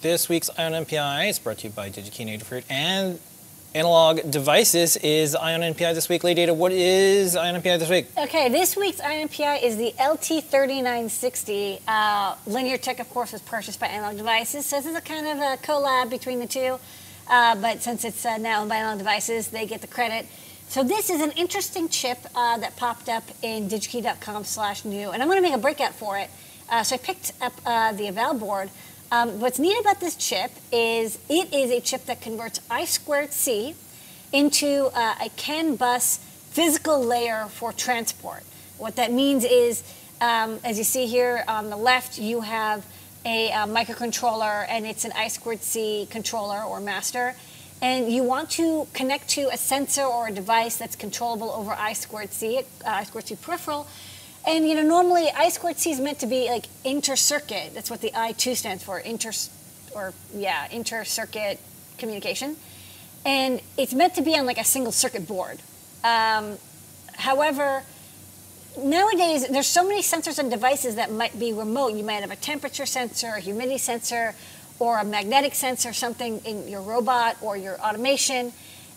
This week's Eye on NPI is brought to you by DigiKey and Adafruit and Analog Devices is Eye on NPI this week. Lady Ada, what is Eye on NPI this week? Okay, this week's INPI is the LT3960. Uh, Linear Tech, of course, was purchased by Analog Devices, so this is a kind of a collab between the two. Uh, but since it's uh, now owned by Analog Devices, they get the credit. So this is an interesting chip uh, that popped up in digikey.com slash new, and I'm going to make a breakout for it. Uh, so I picked up uh, the eval board. Um, what's neat about this chip is it is a chip that converts I squared C into uh, a CAN bus physical layer for transport. What that means is, um, as you see here on the left, you have a, uh microcontroller and it's an I squared C controller or master. And you want to connect to a sensor or a device that's controllable over I squared C, uh, I squared C peripheral. And you know, normally I squared C is meant to be like inter-circuit. That's what the I2 stands for, inter, or yeah, inter-circuit communication. And it's meant to be on like a single circuit board. Um, however, nowadays there's so many sensors and devices that might be remote. You might have a temperature sensor, a humidity sensor, or a magnetic sensor, something in your robot or your automation.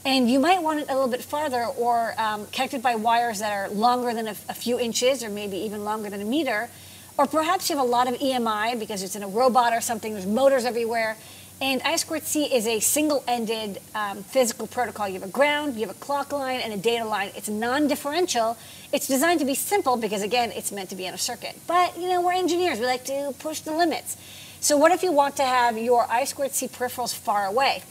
And you might want it a little bit farther or um, connected by wires that are longer than a, a few inches or maybe even longer than a meter. Or perhaps you have a lot of EMI because it's in a robot or something, there's motors everywhere. And I squared C is a single-ended um, physical protocol. You have a ground, you have a clock line, and a data line. It's non-differential. It's designed to be simple because, again, it's meant to be in a circuit. But, you know, we're engineers. We like to push the limits. So what if you want to have your I squared C peripherals far away?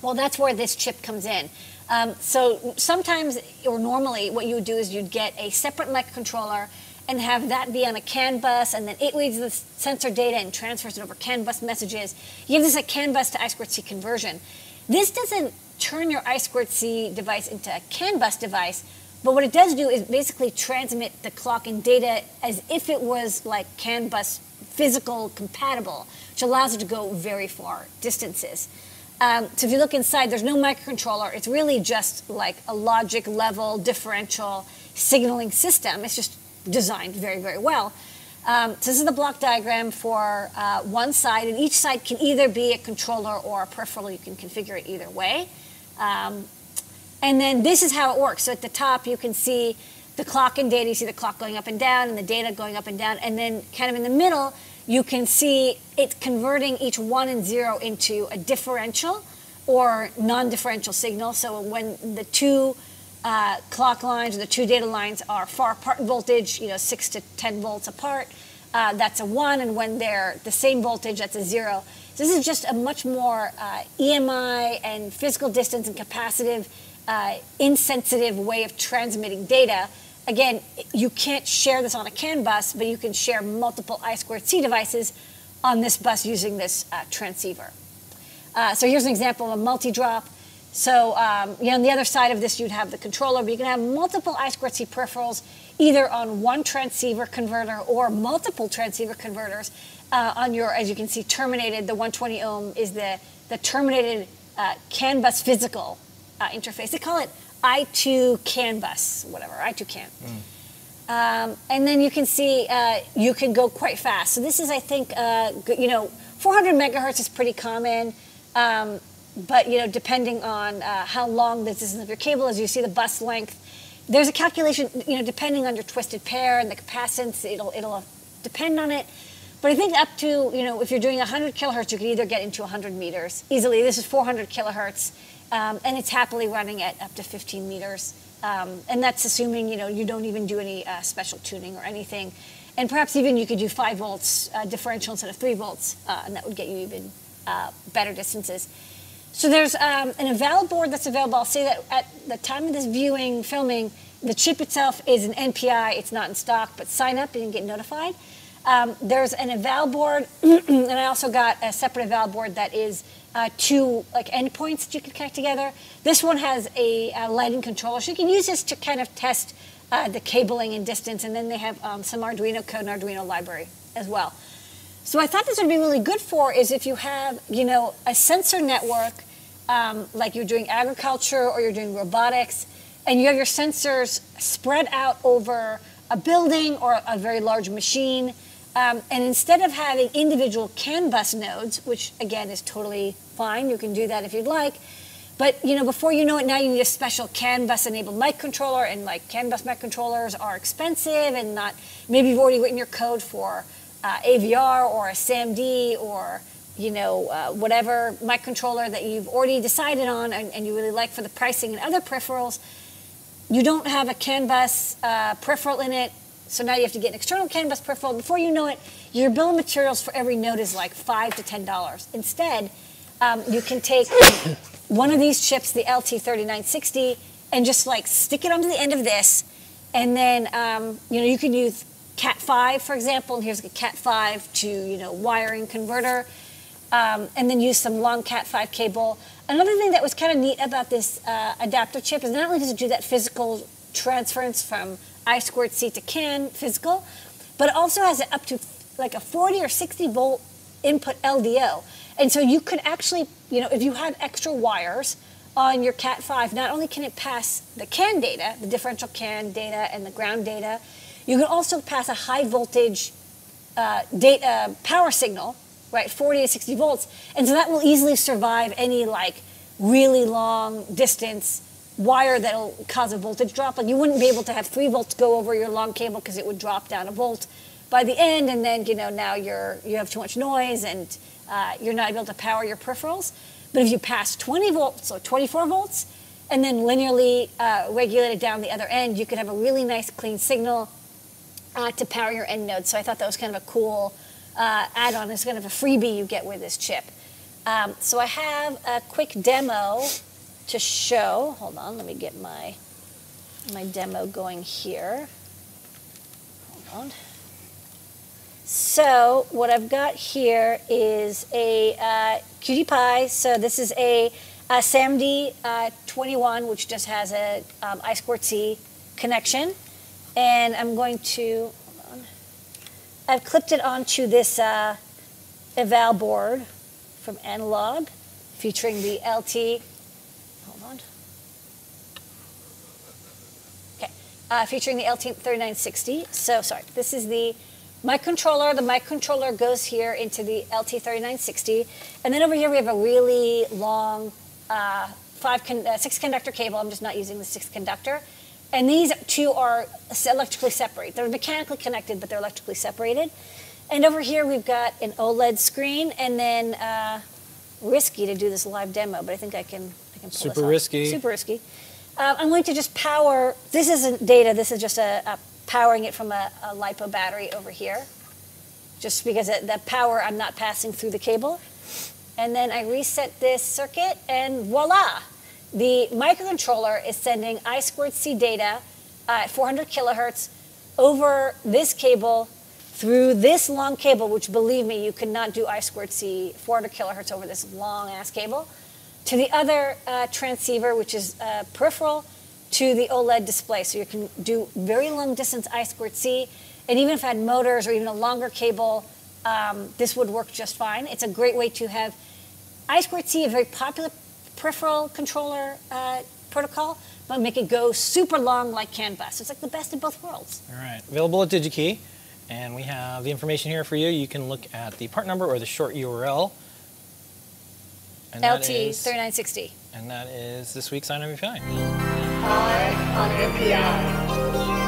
Well, that's where this chip comes in. Um, so sometimes, or normally, what you would do is you'd get a separate microcontroller and have that be on a CAN bus, and then it reads the sensor data and transfers it over CAN bus messages. You have this a CAN bus to I squared C conversion. This doesn't turn your I squared C device into a CAN bus device, but what it does do is basically transmit the clock and data as if it was like CAN bus physical compatible, which allows it to go very far distances. Um, so if you look inside, there's no microcontroller. It's really just like a logic level differential signaling system. It's just designed very, very well. Um, so this is the block diagram for uh, one side, and each side can either be a controller or a peripheral. You can configure it either way. Um, and then this is how it works. So at the top, you can see the clock and data. You see the clock going up and down, and the data going up and down. And then kind of in the middle, you can see it converting each one and zero into a differential or non-differential signal. So when the two uh, clock lines or the two data lines are far apart voltage, you know, six to 10 volts apart, uh, that's a one. And when they're the same voltage, that's a zero. So this is just a much more uh, EMI and physical distance and capacitive, uh, insensitive way of transmitting data. Again, you can't share this on a CAN bus, but you can share multiple I squared C devices on this bus using this uh, transceiver. Uh, so here's an example of a multi-drop. So um, you know, on the other side of this, you'd have the controller, but you can have multiple I squared C peripherals either on one transceiver converter or multiple transceiver converters uh, on your, as you can see, terminated, the 120 ohm is the, the terminated uh, CAN bus physical uh, interface. They call it I2 CAN bus, whatever, I2 CAN. Um, and then you can see uh, you can go quite fast. So this is, I think, uh, you know, 400 megahertz is pretty common. Um, but you know, depending on uh, how long the distance of your cable is, you see the bus length. There's a calculation, you know, depending on your twisted pair and the capacitance, it'll it'll depend on it. But I think up to you know, if you're doing 100 kilohertz, you can either get into 100 meters easily. This is 400 kilohertz, um, and it's happily running at up to 15 meters. Um, and that's assuming you know you don't even do any uh, special tuning or anything. And perhaps even you could do five volts uh, differential instead of three volts, uh, and that would get you even uh, better distances. So there's um, an eval board that's available. I'll say that at the time of this viewing, filming, the chip itself is an NPI. It's not in stock, but sign up and get notified. Um, there's an eval board, and I also got a separate eval board that is uh, two like endpoints that you can connect together. This one has a, uh lighting controller, so you can use this to kind of test uh, the cabling and distance. And then they have um, some Arduino code and Arduino library as well. So I thought this would be really good for is if you have, you know, a sensor network, um, like you're doing agriculture or you're doing robotics, and you have your sensors spread out over a building or a very large machine. Um, and instead of having individual CAN bus nodes, which again is totally fine, you can do that if you'd like. But you know, before you know it, now you need a special CAN bus enabled mic controller, and like CAN bus mic controllers are expensive and not. Maybe you've already written your code for uh, AVR or a SAMD or you know uh, whatever mic controller that you've already decided on and, and, you really like for the pricing and other peripherals. You don't have a CAN bus uh, peripheral in it so now you have to get an external CAN bus peripheral. Before you know it, your bill of materials for every node is like five to ten dollars. Instead, um, you can take one of these chips, the LT3960, and just like stick it onto the end of this, and then um, you know you can use Cat5, for example. And here's a Cat5 to you know wiring converter, um, and then use some long Cat5 cable. Another thing that was kind of neat about this uh, adapter chip is not only does it do that physical transference from I squared C to CAN physical, but it also has up to like a 40 or 60 volt input LDO. And so you could actually, you know, if you had extra wires on your Cat5, not only can it pass the CAN data, the differential CAN data and the ground data, you can also pass a high voltage uh, data power signal, right, 40 to 60 volts. And so that will easily survive any like really long distance wire that'll cause a voltage drop. Like you wouldn't be able to have three volts go over your long cable because it would drop down a volt by the end, and then you know now you're you have too much noise and uh, you're not able to power your peripherals. But if you pass 20 volts or 24 volts, and then linearly uh, regulate it down the other end, you could have a really nice clean signal uh, to power your end node. So I thought that was kind of a cool uh, add-on. It's kind of a freebie you get with this chip. Um, so I have a quick demo to show. Hold on, let me get my, my demo going here. Hold on. So what I've got here is a uh, QT Py. So this is a, a SAMD uh, 21, which just has a um, I2C connection. And I'm going to, on. I've clipped it onto this uh, eval board from Analog featuring the LT uh, featuring the LT3960. So sorry, this is the mic controller. The mic controller goes here into the LT3960. And then over here we have a really long uh, five con- uh, six conductor cable. I'm just not using the six conductor. And these two are electrically separated. They're mechanically connected, but they're electrically separated. And over here we've got an OLED screen, and then uh, risky to do this live demo, but I think I can. I can pull Super risky. Super risky. Uh, I'm going to just power, this isn't data, this is just a, a powering it from a, a, LiPo battery over here. Just because it, the power I'm not passing through the cable. And then I reset this circuit and voila! The microcontroller is sending I squared C data at 400 kilohertz over this cable through this long cable, which believe me, you cannot do I squared C 400 kilohertz over this long ass cable to the other uh, transceiver, which is uh, peripheral, to the OLED display. So you can do very long distance I squared C. And even if I had motors or even a longer cable, um, this would work just fine. It's a great way to have I squared C, a very popular peripheral controller uh, protocol, but make it go super long like CAN bus. It's like the best of both worlds. All right, available at DigiKey. And we have the information here for you. You can look at the part number or the short URL and LT 3960. And that is this week's on NPI. Eye on NPI.